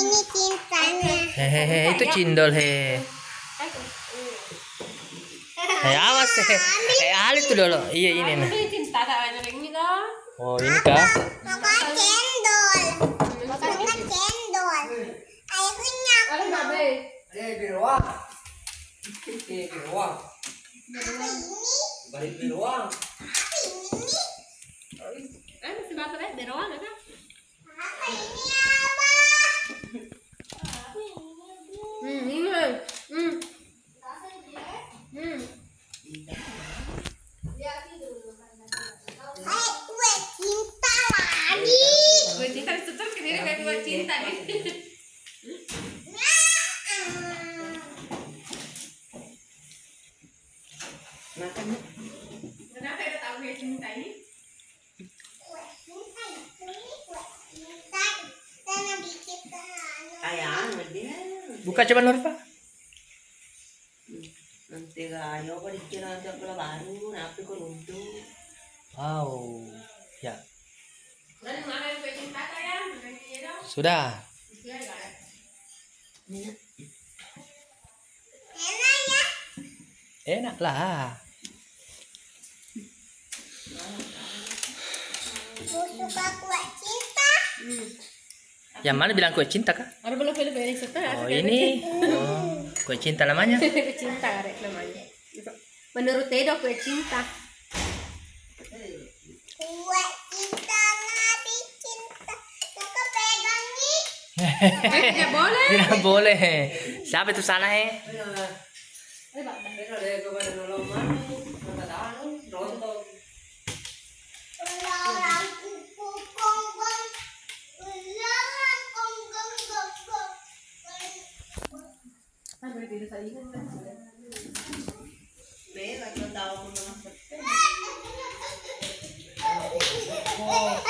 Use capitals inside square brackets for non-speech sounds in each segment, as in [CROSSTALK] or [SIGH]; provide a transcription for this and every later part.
Ini cintanya. Hehehe, itu cindol he. Hei, awas he. Eh, Ali tuh dulu. Iya ini nih. Ini cinta tak banyak ini kah? Oh, ini kah? Maka cendol. Maka cendol. Ayo kenyang. Ada nggak be? Eh, biruang. Eh, biruang. Apa ini? Balik biruang. Apa ini? Eh masih ya? Beroan ya kan? Apa ini apa? Apa ini? Hmm, ini. Hmm. Hmm. Kayak kue cinta lagi. Gue cinta ditutup ke diri kayak gue cinta nih. Kenapa ada tahu cinta ini? Buka coba Nurfa. Nanti dikira pala baru, napi. Wow. Sudah. Enak ya? Enak lah. Suka kue cinta. Hmm. Yang mana bilang kue cinta? Ada belum setelah. Oh, ini. Oh, kue cinta namanya. [LAUGHS] kue cinta namanya. Menurut Tedo kue cinta. बोले बोले साहब तो साला है Oh.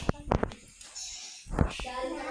Josh.